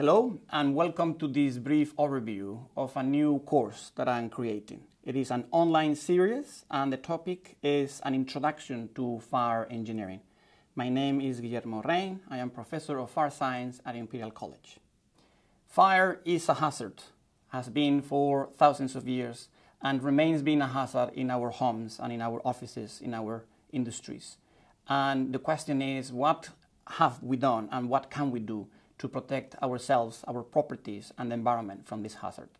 Hello and welcome to this brief overview of a new course that I'm creating. It is an online series and the topic is an introduction to fire engineering. My name is Guillermo Rein. I am professor of fire science at Imperial College. Fire is a hazard, has been for thousands of years and remains being a hazard in our homes and in our offices, in our industries. And the question is what have we done and what can we do to protect ourselves, our properties, and the environment from this hazard.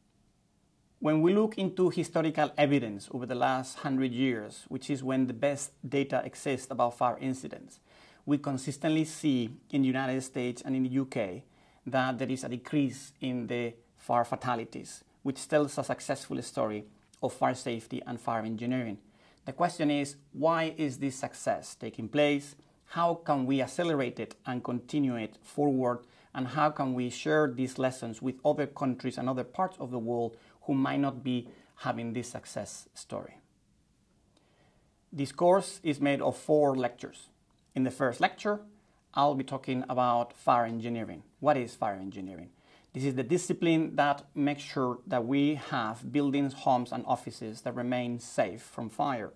When we look into historical evidence over the last hundred years, which is when the best data exists about fire incidents, we consistently see in the United States and in the UK that there is a decrease in the fire fatalities, which tells a successful story of fire safety and fire engineering. The question is, why is this success taking place? How can we accelerate it and continue it forward and how can we share these lessons with other countries and other parts of the world who might not be having this success story. This course is made of four lectures. In the first lecture, I'll be talking about fire engineering. What is fire engineering? This is the discipline that makes sure that we have buildings, homes, and offices that remain safe from fire.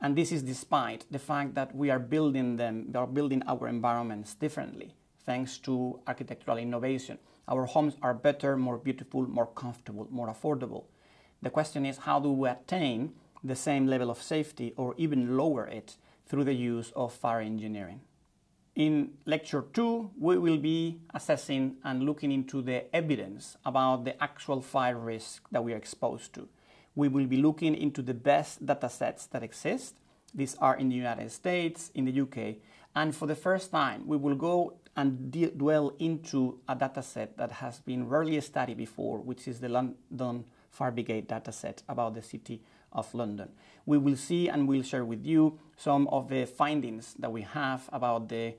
And this is despite the fact that we are building them, we are building our environments differently thanks to architectural innovation. Our homes are better, more beautiful, more comfortable, more affordable. The question is how do we attain the same level of safety or even lower it through the use of fire engineering? In lecture two, we will be assessing and looking into the evidence about the actual fire risk that we are exposed to. We will be looking into the best data sets that exist. These are in the United States, in the UK, and for the first time, we will go and dwell into a data set that has been rarely studied before, which is the London Fire Brigade data set about the city of London. We will see and we'll share with you some of the findings that we have about the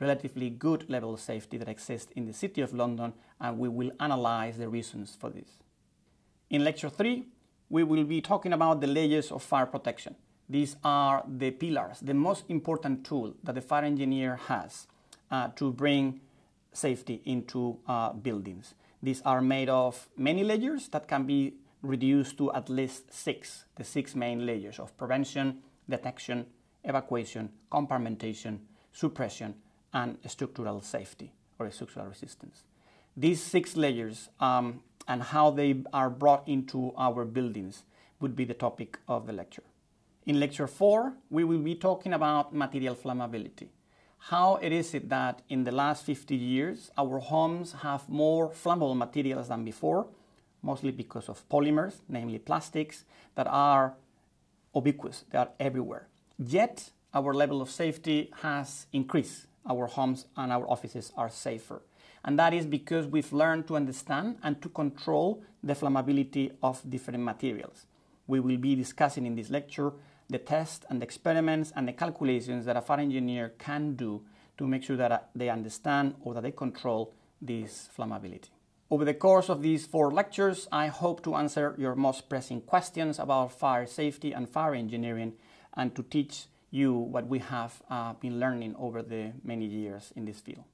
relatively good level of safety that exists in the city of London, and we will analyze the reasons for this. In lecture three, we will be talking about the layers of fire protection. These are the pillars, the most important tool that the fire engineer has uh, to bring safety into uh, buildings. These are made of many layers that can be reduced to at least six, the six main layers of prevention, detection, evacuation, compartmentation, suppression, and structural safety or structural resistance. These six layers um, and how they are brought into our buildings would be the topic of the lecture. In lecture four, we will be talking about material flammability how it is it that in the last 50 years our homes have more flammable materials than before, mostly because of polymers, namely plastics, that are ubiquitous, they are everywhere. Yet our level of safety has increased. Our homes and our offices are safer. And that is because we've learned to understand and to control the flammability of different materials. We will be discussing in this lecture the tests and the experiments and the calculations that a fire engineer can do to make sure that uh, they understand or that they control this flammability. Over the course of these four lectures, I hope to answer your most pressing questions about fire safety and fire engineering and to teach you what we have uh, been learning over the many years in this field.